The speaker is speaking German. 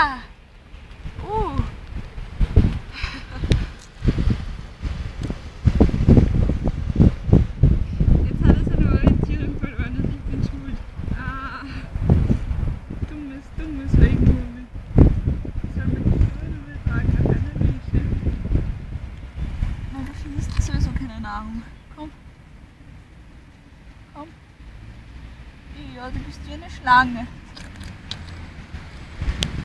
Ah! Uh! Jetzt hat er seine Orientierung verloren und ich bin schuld. Ah, dummes, dummes Ich Soll man die Grüne übertragen nach einer Nische? Na, du findest sowieso keine Nahrung. Komm. Komm. Ja, du bist wie eine Schlange.